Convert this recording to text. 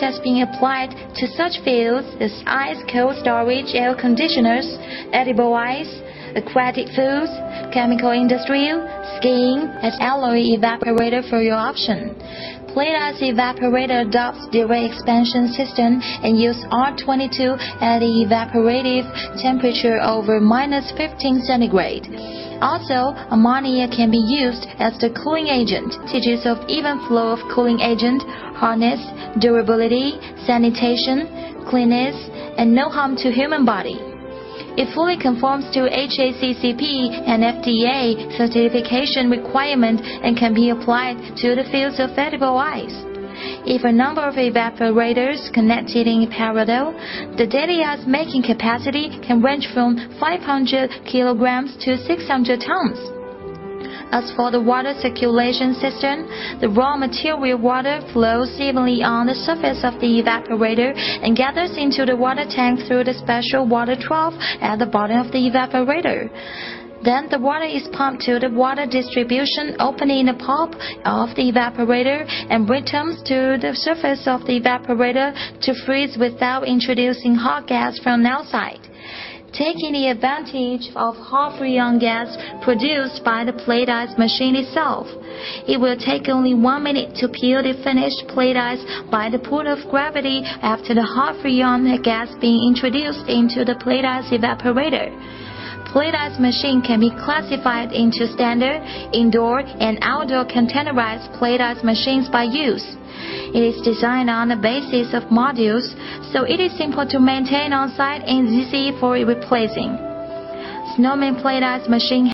has been applied to such fields as ice cold storage air conditioners, edible ice, aquatic foods, chemical industry, skiing, and alloy evaporator for your option. Plate Ice evaporator adopts direct expansion system and use R22 at the evaporative temperature over minus 15 centigrade. Also, ammonia can be used as the cooling agent. Teaches of even flow of cooling agent, hardness, durability, sanitation, cleanness, and no harm to human body. It fully conforms to HACCP and FDA certification requirement and can be applied to the fields of edible ice. If a number of evaporators connected in parallel, the daily ice making capacity can range from 500 kilograms to 600 tons. As for the water circulation system, the raw material water flows evenly on the surface of the evaporator and gathers into the water tank through the special water trough at the bottom of the evaporator. Then the water is pumped to the water distribution opening in the pulp of the evaporator and returns to the surface of the evaporator to freeze without introducing hot gas from outside taking the advantage of hot freon gas produced by the plate ice machine itself. It will take only one minute to peel the finished plate ice by the pull of gravity after the hot freon gas being introduced into the plate ice evaporator. Plate ice machine can be classified into standard, indoor, and outdoor containerized plate ice machines by use. It is designed on the basis of modules, so it is simple to maintain on site and easy for replacing. Snowman plate ice machine